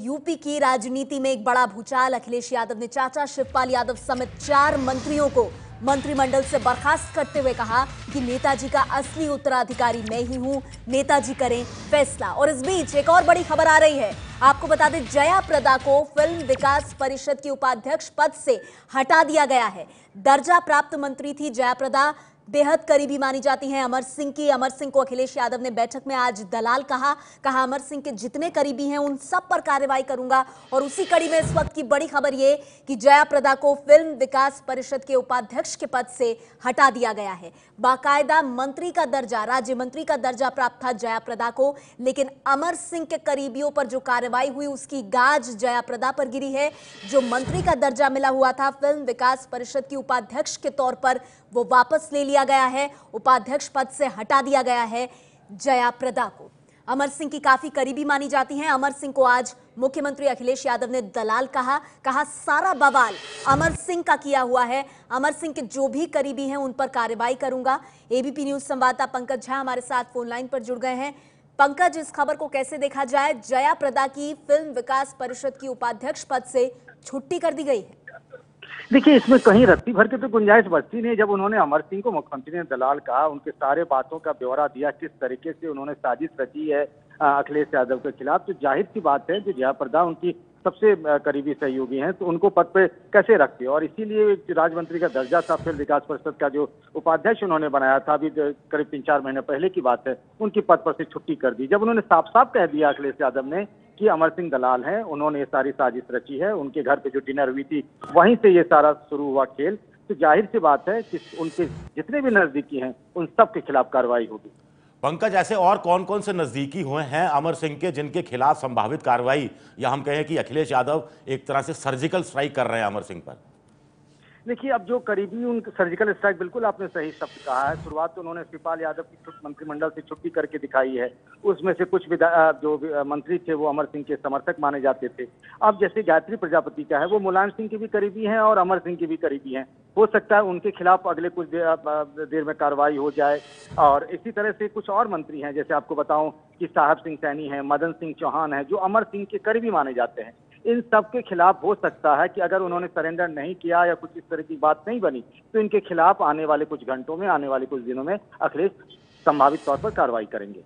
UP की राजनीति में एक बड़ा भूचाल। अखिलेश यादव ने चाचा शिवपाल यादव समेत चार मंत्रियों को मंत्रिमंडल से बर्खास्त करते हुए कहा कि नेताजी का असली उत्तराधिकारी मैं ही हूँ, नेताजी करें फैसला। और इस बीच एक और बड़ी खबर आ रही है। आपको बता दें, जया प्रदा को फ़िल्म विकास परिषद के उपाध्यक्ष पद से हटा दिया गया है। दर्जा प्राप्त मंत्री थी जया प्रदा। बेहद करीबी मानी जाती हैं। अमर सिंह की, अमर सिंह को अखिलेश यादव ने बैठक में आज दलाल कहा। कहा, अमर सिंह के जितने करीबी हैं, उन सब पर कार्रवाई करूँगा। और उसी कड़ी में इस वक्त की बड़ी खबर ये कि जया प्रदा को फ़िल्म विकास परिषद के उपाध्यक्ष के पद से हटा दिया गया है। बाकायदा मंत्री का दर्जा, राज्य मंत्री का दर्जा प्राप्त था जया प्रदा को, लेकिन अमर सिंह के करीबियों पर जो कार्रवाई हुई, उसकी गाज जया प्रदा पर गिरी है। जो मंत्री का दर्जा मिला हुआ था, फ़िल्म विकास परिषद की उपाध्यक्ष के तौर पर वो वापस ले लिया गया है, उपाध्यक्ष पद से हटा दिया गया है जया प्रदा को। अमर सिंह की काफ़ी करीबी मानी जाती हैं। अमर सिंह को आज मुख्यमंत्री अखिलेश यादव ने दलाल कहा कहा, सारा बवाल अमर सिंह का किया हुआ है। अमर सिंह के जो भी करीबी हैं, उन पर कार्रवाई करूँगा। एबीपी न्यूज़ संवाददाता पंकज झा हमारे साथ फ़ोन लाइन पर जुड़ गए हैं। पंकज, इस खबर को कैसे देखा जाए? जया प्रदा की फ़िल्म विकास परिषद की उपाध्यक्ष पद से छुट्टी कर दी गई है। देखिए, इसमें कहीं रत्ती भर के तो गुंजाइश बचती नहीं जब उन्होंने अमर सिंह को मुख्यमंत्री ने दलाल कहा, उनके सारे बातों का ब्यौरा दिया, किस तरीके से उन्होंने साजिश रची है अखिलेश यादव के खिलाफ तो ज़ाहिर सी बात है कि जयाप्रदा उनकी सबसे करीबी सहयोगी हैं तो उनको पद पे कैसे रखते और इसीलिए राज्य मंत्री का दर्जा था, फिर विकास परिषद का जो उपाध्यक्ष उन्होंने बनाया था, अभी करीब तीन चार महीने पहले की बात है, उनकी पद पर से छुट्टी कर दी। जब उन्होंने साफ़ साफ़ कह दिया अखिलेश यादव ने कि अमर सिंह दलाल हैं, उन्होंने ये सारी साजिश रची है, उनके घर पे जो डिनर हुई थी, वहीं से ये सारा शुरू हुआ खेल। तो ज़ाहिर सी बात है कि उनके जितने भी नजदीकी हैं, उन सब के खिलाफ कार्रवाई होगी। पंकज, ऐसे और कौन कौन से नजदीकी हुए हैं अमर सिंह के जिनके खिलाफ संभावित कार्रवाई? या हम कहें कि अखिलेश यादव एक तरह से सर्जिकल स्ट्राइक कर रहे हैं अमर सिंह पर। देखिए, अब जो करीबी उन सर्जिकल स्ट्राइक बिल्कुल आपने सही शब्द कहा है। शुरुआत तो उन्होंने शिवपाल यादव की मंत्रिमंडल से छुट्टी करके दिखाई है। उसमें से कुछ जो मंत्री थे, वो अमर सिंह के समर्थक माने जाते थे। अब जैसे गायत्री प्रजापति का है, वो मुलायम सिंह के भी करीबी हैं और अमर सिंह के भी करीबी हैं। हो सकता है उनके खिलाफ अगले कुछ देर में कार्रवाई हो जाए। और इसी तरह से कुछ और मंत्री हैं, जैसे आपको बताऊँ कि साहब सिंह सैनी है, मदन सिंह चौहान है, जो अमर सिंह के करीबी माने जाते हैं। इन सब के खिलाफ हो सकता है कि अगर उन्होंने सरेंडर नहीं किया या कुछ इस तरह की बात नहीं बनी तो इनके खिलाफ आने वाले कुछ घंटों में, आने वाले कुछ दिनों में अखिलेश संभावित तौर पर कार्रवाई करेंगे।